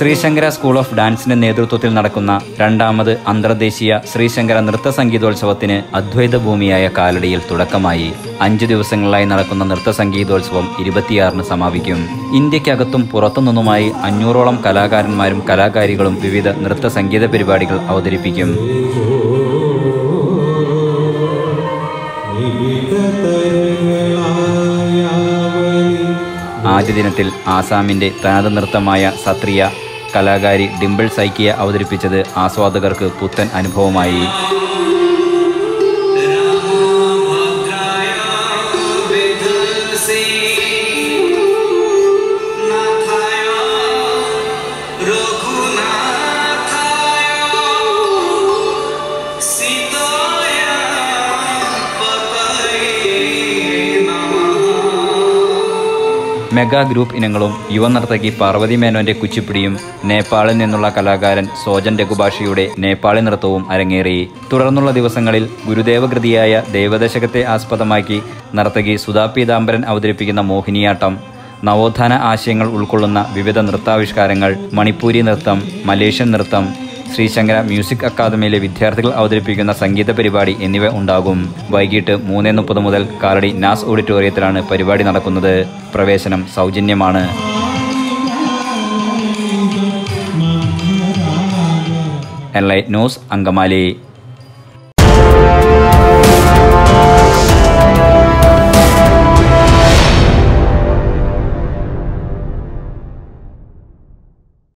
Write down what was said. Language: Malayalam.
ശ്രീശങ്കര സ്കൂൾ ഓഫ് ഡാൻസിന്റെ നേതൃത്വത്തിൽ നടക്കുന്ന രണ്ടാമത് അന്തർദേശീയ ശ്രീശങ്കര നൃത്ത സംഗീതോത്സവത്തിന് അദ്വൈത ഭൂമിയായ കാലടിയിൽ തുടക്കമായി. അഞ്ചു ദിവസങ്ങളിലായി നടക്കുന്ന നൃത്ത സംഗീതോത്സവം ഇരുപത്തിയാറിന് സമാപിക്കും. ഇന്ത്യക്കകത്തും പുറത്തുനിന്നുമായി അഞ്ഞൂറോളം കലാകാരന്മാരും കലാകാരികളും വിവിധ നൃത്ത സംഗീത പരിപാടികൾ അവതരിപ്പിക്കും. ആദ്യ ദിനത്തിൽ ആസാമിന്റെ തനത് നൃത്തമായ സത്രിയ കലാകാരി ഡിംപിൾ സൈക്കിയ അവതരിപ്പിച്ചത് ആസ്വാദകർക്ക് പുത്തൻ അനുഭവമായി. മെഗാ ഗ്രൂപ്പ് ഇനങ്ങളും യുവ നർത്തകി പാർവതി മേനോന്റെ കുച്ചിപ്പിടിയും നേപ്പാളിൽ നിന്നുള്ള കലാകാരൻ സോജൻ രഘുഭാഷയുടെ നേപ്പാളി നൃത്തവും അരങ്ങേറി. തുടർന്നുള്ള ദിവസങ്ങളിൽ ഗുരുദേവകൃതിയായ ദേവദശകത്തെ ആസ്പദമാക്കി നർത്തകി സുധാ പീതാംബരൻ അവതരിപ്പിക്കുന്ന മോഹിനിയാട്ടം നവോത്ഥാന ആശയങ്ങൾ ഉൾക്കൊള്ളുന്ന വിവിധ നൃത്താവിഷ്കാരങ്ങൾ മണിപ്പൂരി നൃത്തം മലേഷ്യൻ നൃത്തം ശ്രീശങ്കര മ്യൂസിക് അക്കാദമിയിലെ വിദ്യാർത്ഥികൾ അവതരിപ്പിക്കുന്ന സംഗീത പരിപാടി എന്നിവ ഉണ്ടാകും. വൈകിട്ട് മൂന്ന് മുപ്പത് മുതൽ കാലടി നാസ് ഓഡിറ്റോറിയത്തിലാണ് പരിപാടി നടക്കുന്നത്. പ്രവേശനം സൗജന്യമാണ്. L I news Angamaly.